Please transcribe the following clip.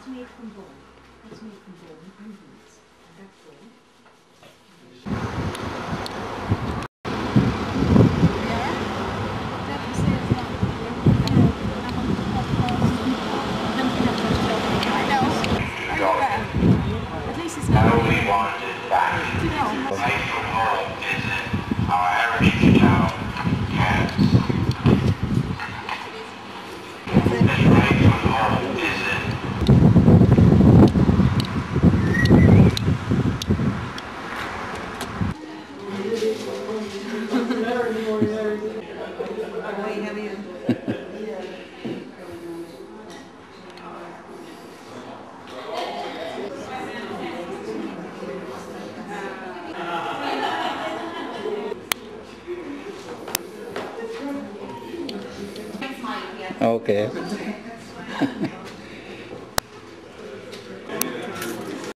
That's made from bone. That's made from bone and beans. And that's bone. At least Okay.